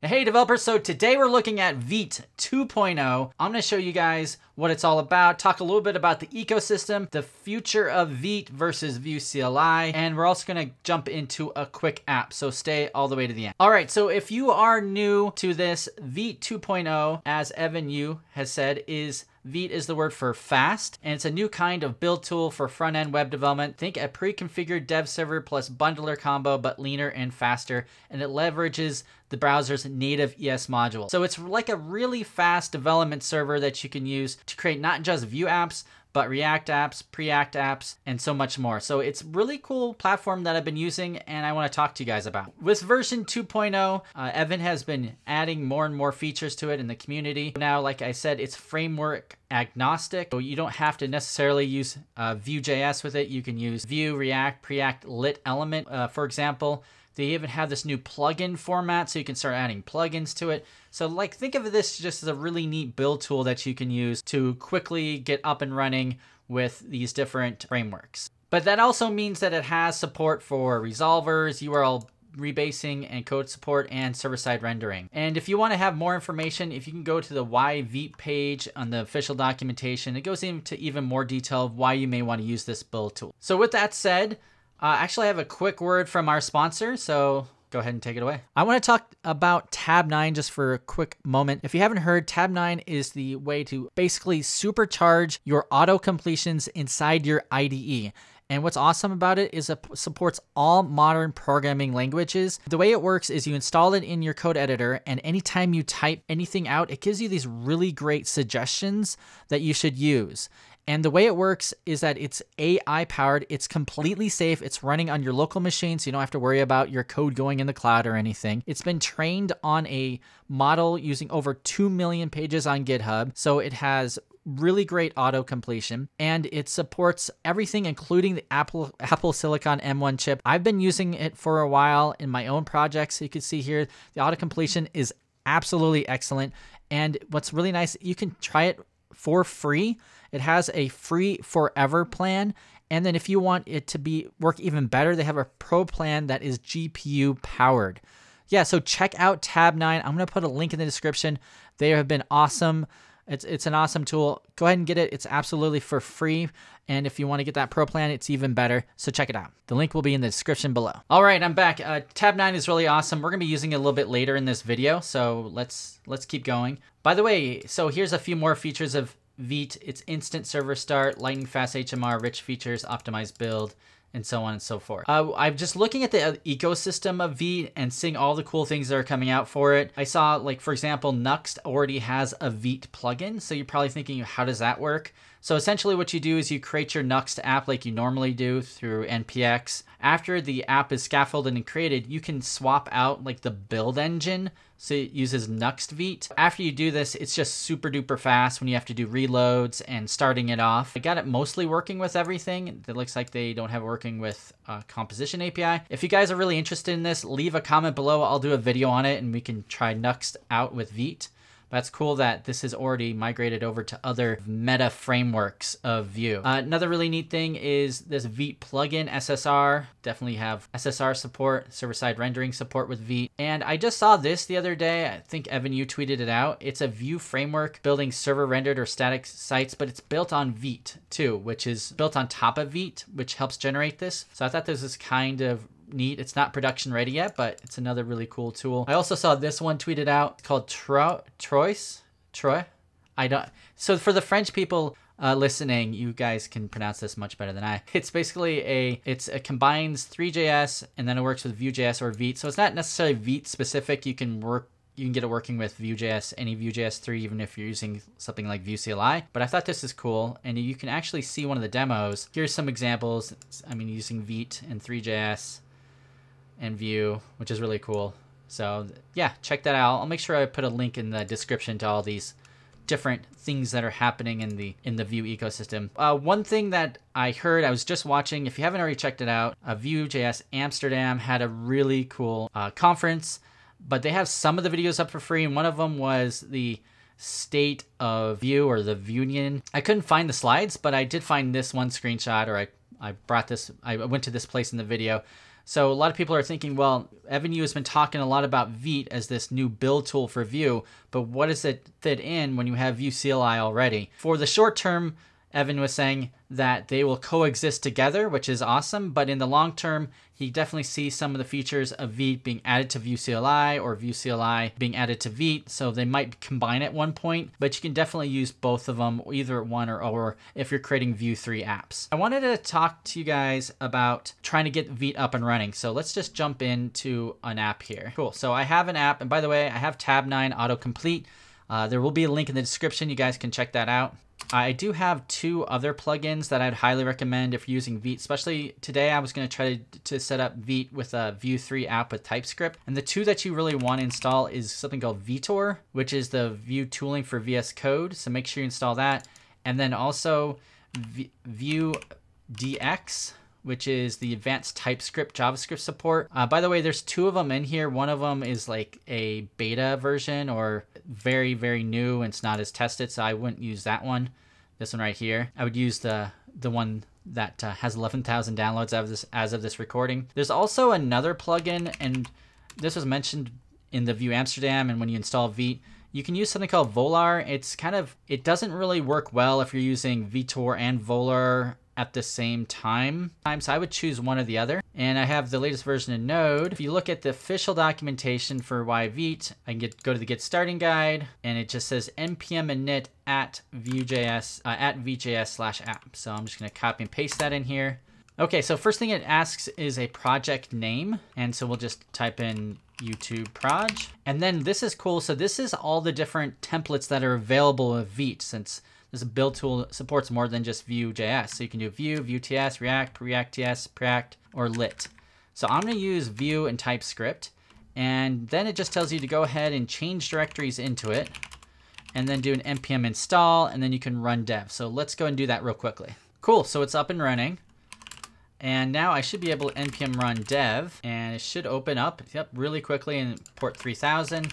Hey developers, so today we're looking at Vite 2.0. I'm to show you guys what it's all about, talk a little bit about the ecosystem, the future of Vite versus Vue CLI, and we're also going to jump into a quick app, so stay all the way to the end. All right, so if you are new to this, Vite 2.0, as Evan You has said, is Vite is the word for fast, and it's a new kind of build tool for front-end web development. Think a pre-configured dev server plus bundler combo, but leaner and faster, and it leverages the browser's native ES module. So it's like a really fast development server that you can use to create not just Vue apps, but React apps, Preact apps, and so much more. So it's really cool platform that I've been using and I want to talk to you guys about. With version 2.0, uh, Evan has been adding more and more features to it in the community. Now, like I said, it's framework agnostic. So you don't have to necessarily use uh, Vue.js with it. You can use Vue, React, Preact, Lit Element, uh, for example. They even have this new plugin format so you can start adding plugins to it. So like think of this just as a really neat build tool that you can use to quickly get up and running with these different frameworks. But that also means that it has support for resolvers, URL rebasing and code support and server-side rendering. And if you want to have more information, if you can go to the why page on the official documentation, it goes into even more detail of why you may want to use this build tool. So with that said, uh, actually, I have a quick word from our sponsor, so go ahead and take it away. I want to talk about Tabnine just for a quick moment. If you haven't heard, Tabnine is the way to basically supercharge your auto completions inside your IDE. And what's awesome about it is it supports all modern programming languages. The way it works is you install it in your code editor, and anytime you type anything out, it gives you these really great suggestions that you should use. And the way it works is that it's AI powered, it's completely safe, it's running on your local machine, so you don't have to worry about your code going in the cloud or anything. It's been trained on a model using over 2 million pages on GitHub, so it has really great auto completion and it supports everything including the Apple Apple Silicon M1 chip. I've been using it for a while in my own projects. You can see here the auto completion is absolutely excellent and what's really nice you can try it for free. It has a free forever plan. And then if you want it to be work even better, they have a pro plan that is GPU powered. Yeah, so check out Tabnine. I'm going to put a link in the description. They have been awesome. It's it's an awesome tool. Go ahead and get it. It's absolutely for free. And if you want to get that pro plan, it's even better. So check it out. The link will be in the description below. All right, I'm back. Uh, nine is really awesome. We're gonna be using it a little bit later in this video, so let's let's keep going. By the way, so here's a few more features of Vite. It's instant server start, lightning fast HMR, rich features, optimized build, and so on and so forth. Uh, I'm just looking at the uh, ecosystem of Vite and seeing all the cool things that are coming out for it. I saw, like, for example, Nuxt already has a Vite plugin, so you're probably thinking, how does that work? So essentially what you do is you create your Nuxt app like you normally do through NPX. After the app is scaffolded and created, you can swap out like the build engine. So it uses Nuxt Vite. After you do this, it's just super duper fast when you have to do reloads and starting it off. I got it mostly working with everything. It looks like they don't have working with uh, composition API. If you guys are really interested in this, leave a comment below. I'll do a video on it and we can try Nuxt out with Vite. That's cool that this is already migrated over to other meta frameworks of Vue. Uh, another really neat thing is this Vite plugin SSR. Definitely have SSR support, server-side rendering support with Vite. And I just saw this the other day. I think Evan You tweeted it out. It's a Vue framework building server rendered or static sites, but it's built on Vite too, which is built on top of Vite, which helps generate this. So I thought this was kind of neat. It's not production ready yet, but it's another really cool tool. I also saw this one tweeted out it's called Tro Trois. Troy? I don't. So for the French people uh, listening, you guys can pronounce this much better than I. It's basically a, it's it combines Three.js and then it works with Vue.js or Vite. So it's not necessarily Vite specific. You can work you can get it working with Vue.js, any Vue.js 3, even if you're using something like Vue CLI. But I thought this is cool, and you can actually see one of the demos. Here's some examples. I mean, using Vite and Three.js and Vue, which is really cool. So yeah, check that out. I'll make sure I put a link in the description to all these different things that are happening in the in the Vue ecosystem. Uh, one thing that I heard, I was just watching. If you haven't already checked it out, uh, Vue.js Amsterdam had a really cool uh, conference, but they have some of the videos up for free, and one of them was the state of Vue or the Vuenion. I couldn't find the slides, but I did find this one screenshot, or I I brought this. I went to this place in the video So a lot of people are thinking, well, Evan You has been talking a lot about Vite as this new build tool for Vue, but what does it fit in when you have Vue CLI already? For the short term, Evan was saying that they will coexist together, which is awesome. But in the long term, he definitely sees some of the features of Vite being added to Vue CLI or Vue CLI being added to Vite. So they might combine at one point, but you can definitely use both of them, either one or, or if you're creating Vue 3 apps. I wanted to talk to you guys about trying to get Vite up and running. So let's just jump into an app here. Cool. So I have an app, and by the way, I have Tabnine autocomplete. Uh, there will be a link in the description. You guys can check that out. I do have two other plugins that I'd highly recommend if you're using Vite, especially today I was going to try to, set up Vite with a Vue 3 app with TypeScript. And the two that you really want to install is something called Vetur, which is the Vue tooling for VS Code. So make sure you install that. And then also Vue DX, which is the advanced TypeScript JavaScript support. Uh, by the way, there's two of them in here. One of them is like a beta version or very, very new and it's not as tested, so I wouldn't use that one. This one right here. I would use the the one that uh, has 11,000 downloads as of, this, as of this recording. There's also another plugin, and this was mentioned in the Vue Amsterdam and when you install Vite, you can use something called Volar. It's kind of, it doesn't really work well if you're using Vetur and Volar at the same time. So I would choose one or the other. And I have the latest version of Node. If you look at the official documentation for YVite, I can get go to the Get Starting Guide, and it just says npm init at Vue.js uh, at vitejs slash app. So I'm just gonna copy and paste that in here. Okay, so first thing it asks is a project name, and so we'll just type in YouTube proj. And then this is cool. So this is all the different templates that are available of Vite since this build tool supports more than just Vue.js. So you can do Vue, Vue.ts, React, React.ts, Preact, or Lit. So I'm going to use Vue and TypeScript. And then it just tells you to go ahead and change directories into it. And then do an npm install, and then you can run dev. So let's go and do that real quickly. Cool, so it's up and running. And now I should be able to npm run dev, and it should open up yep, really quickly in port 3000.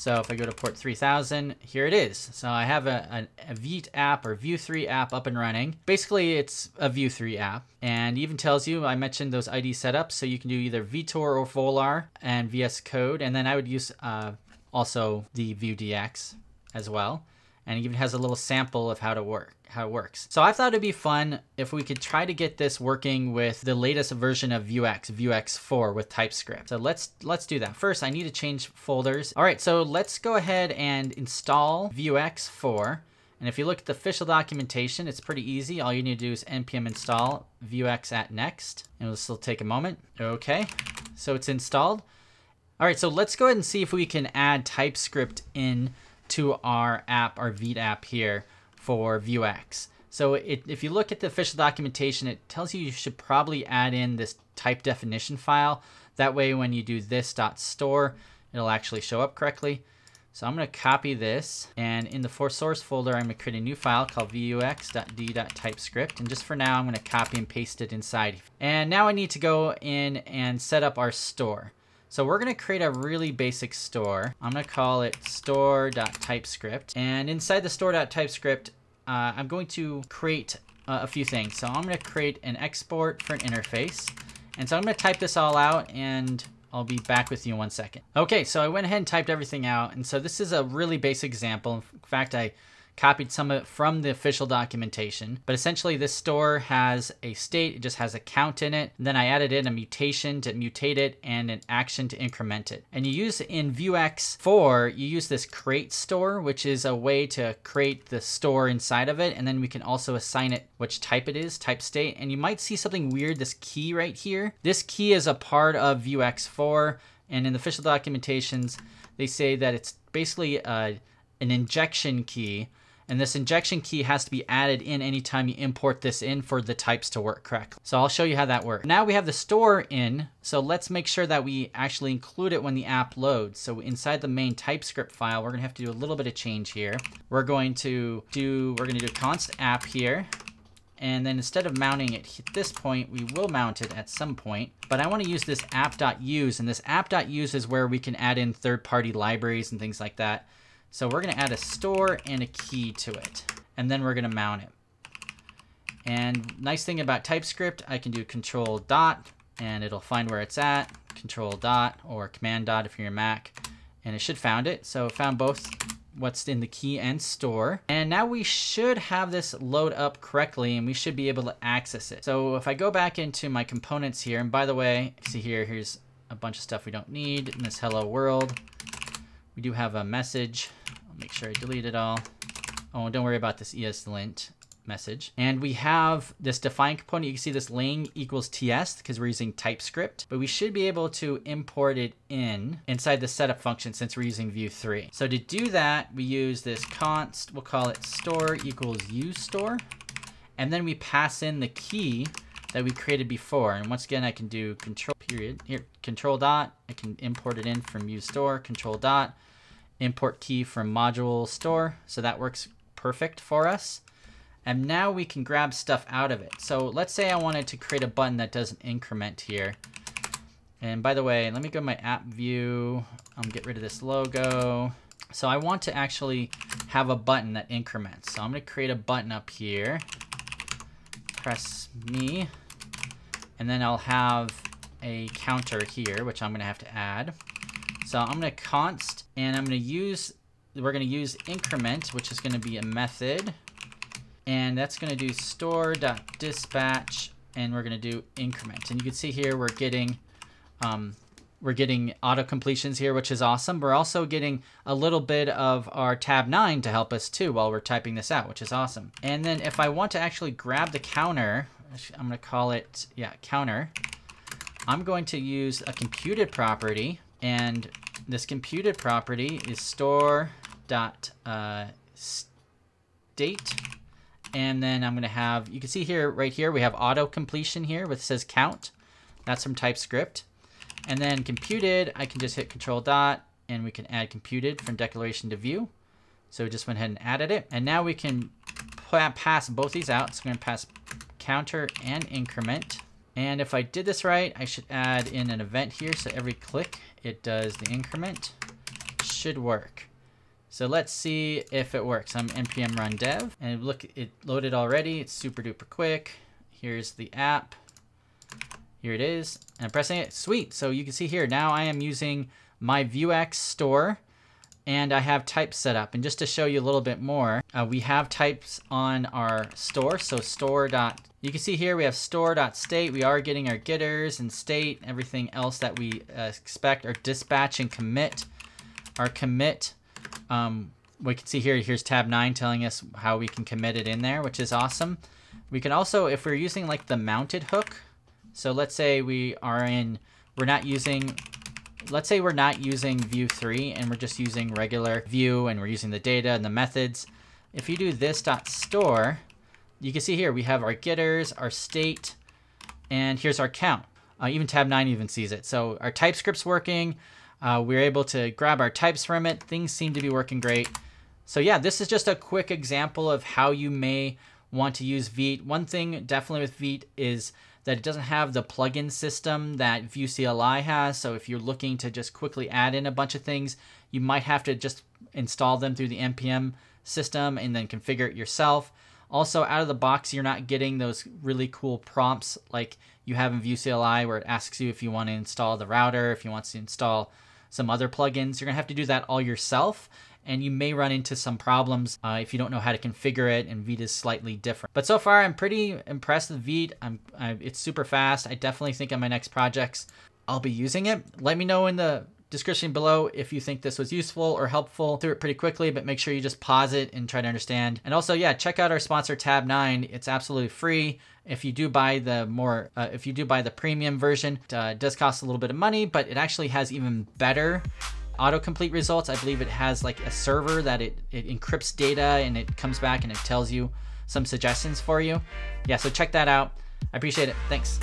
So if I go to port 3000, here it is. So I have a, a, a Vite app or Vue 3 app up and running. Basically, it's a Vue 3 app. And even tells you, I mentioned those ID setups, so you can do either Vetur or Volar and VS Code. And then I would use uh, also the Vue DX as well. And it even has a little sample of how to work how it works. So I thought it'd be fun if we could try to get this working with the latest version of Vuex, Vuex 4 with TypeScript. So let's let's do that. First, I need to change folders. All right, so let's go ahead and install Vuex 4. And if you look at the official documentation, it's pretty easy. All you need to do is npm install vuex at next. And it'll still take a moment. Okay, so it's installed. All right, so let's go ahead and see if we can add TypeScript in to our app, our Vite app here for Vuex. So it, if you look at the official documentation, it tells you you should probably add in this type definition file. That way when you do this .store, it'll actually show up correctly. So I'm to copy this, and in the for source folder, I'm to create a new file called vuex.d.typescript. And just for now, I'm to copy and paste it inside. And now I need to go in and set up our store. So we're going to create a really basic store. I'm going to call it store.typescript. And inside the store.typescript, uh, I'm going to create uh, a few things. So I'm going to create an export for an interface. And so I'm going to type this all out and I'll be back with you in one second. Okay, so I went ahead and typed everything out. And so this is a really basic example. In fact, I copied some of it from the official documentation. But essentially this store has a state, it just has a count in it. And then I added in a mutation to mutate it and an action to increment it. And you use in Vuex 4, you use this create store, which is a way to create the store inside of it. And then we can also assign it which type it is, type state. And you might see something weird, this key right here. This key is a part of Vuex 4. And in the official documentations, they say that it's basically uh, an injection key and this injection key has to be added in anytime you import this in for the types to work correctly. So I'll show you how that works. Now we have the store in, so let's make sure that we actually include it when the app loads. So inside the main TypeScript file, we're gonna have to do a little bit of change here. We're going to do, we're gonna do const app here. And then instead of mounting it at this point, we will mount it at some point. But I want to use this app.use, and this app.use is where we can add in third-party libraries and things like that. So we're going to add a store and a key to it. And then we're going to mount it. And nice thing about TypeScript, I can do control dot and it'll find where it's at, control dot or command dot if you're a Mac, and it should found it. So it found both what's in the key and store. And now we should have this load up correctly and we should be able to access it. So if I go back into my components here, and by the way, see here, here's a bunch of stuff we don't need in this hello world. We do have a message. I'll make sure I delete it all. Oh, don't worry about this ESLint message. And we have this define component. You can see this lang equals ts because we're using TypeScript, but we should be able to import it in inside the setup function since we're using Vue 3. So to do that, we use this const, we'll call it store equals useStore. And then we pass in the key that we created before. And once again, I can do control period here, control dot. I can import it in from use store, control dot, import key from module store. So that works perfect for us. And now we can grab stuff out of it. So let's say I wanted to create a button that does an increment here. And by the way, let me go to my app view. I'm get rid of this logo. So I want to actually have a button that increments. So I'm going to create a button up here. Press me. And then I'll have a counter here, which I'm going to have to add. So I'm going to const, and I'm going to use, we're going to use increment, which is going to be a method and that's going to do store.dispatch and we're going to do increment. And you can see here we're getting um, we're getting auto completions here, which is awesome. We're also getting a little bit of our Tabnine to help us too while we're typing this out, which is awesome. And then if I want to actually grab the counter, I'm going to call it, yeah, counter. I'm going to use a computed property and this computed property is store dot uh, state and then I'm going to have, you can see here, right here, we have auto completion here, which says count. That's from TypeScript. And then computed, I can just hit control dot and we can add computed from declaration to view. So we just went ahead and added it. And now we can pass both these out. So I'm going to pass counter and increment. And if I did this right, I should add in an event here. So every click, it does the increment. Should work. So let's see if it works. I'm npm run dev and look, it loaded already. It's super duper quick. Here's the app. Here it is. And I'm pressing it. Sweet. So you can see here, now I am using my Vuex store and I have types set up. And just to show you a little bit more, uh, we have types on our store. So store dot, you can see here we have store dot state. We are getting our getters and state, everything else that we uh, expect. Our dispatch and commit. Our commit um, we can see here, here's Tabnine telling us how we can commit it in there, which is awesome. We can also, if we're using like the mounted hook, so let's say we are in, we're not using, let's say we're not using Vue 3 and we're just using regular Vue and we're using the data and the methods. If you do this dot store, you can see here we have our getters, our state, and here's our count. Uh, even Tabnine even sees it. So our TypeScript's working. Uh, we are able to grab our types from it. Things seem to be working great. So yeah, this is just a quick example of how you may want to use Vite. One thing definitely with Vite is that it doesn't have the plugin system that Vue CLI has. So if you're looking to just quickly add in a bunch of things, you might have to just install them through the npm system and then configure it yourself. Also, out of the box, you're not getting those really cool prompts like you have in Vue CLI where it asks you if you want to install the router, if you want to install some other plugins. You're going to have to do that all yourself and you may run into some problems uh, if you don't know how to configure it and Vite is slightly different. But so far I'm pretty impressed with Vite. I'm, I, it's super fast. I definitely think on my next projects I'll be using it. Let me know in the description below if you think this was useful or helpful. Through it pretty quickly, but make sure you just pause it and try to understand. And also, yeah, check out our sponsor Tabnine. It's absolutely free. If you do buy the more, uh, if you do buy the premium version, it uh, does cost a little bit of money, but it actually has even better autocomplete results. I believe it has like a server that it, it encrypts data and it comes back and it tells you some suggestions for you. Yeah, so check that out. I appreciate it. Thanks.